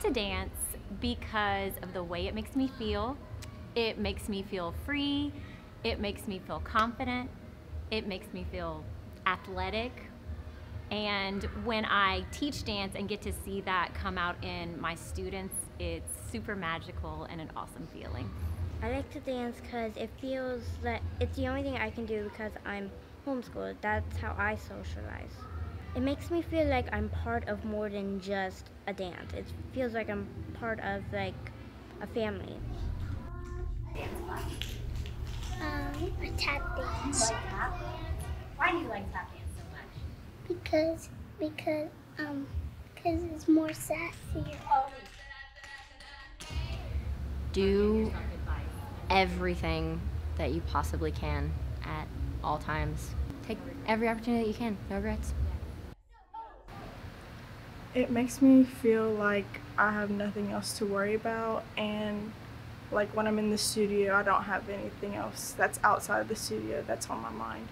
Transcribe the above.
to dance because of the way it makes me feel. It makes me feel free. It makes me feel confident. It makes me feel athletic. And when I teach dance and get to see that come out in my students, it's super magical and an awesome feeling. I like to dance because it feels that it's the only thing I can do because I'm homeschooled. That's how I socialize. It makes me feel like I'm part of more than just a dance. It feels like I'm part of like a family. Um, a tap dance. Why do you like tap dance so much? Because, because, um, because it's more sassier. Do everything that you possibly can at all times. Take every opportunity that you can. No regrets. It makes me feel like I have nothing else to worry about and like when I'm in the studio I don't have anything else that's outside of the studio that's on my mind.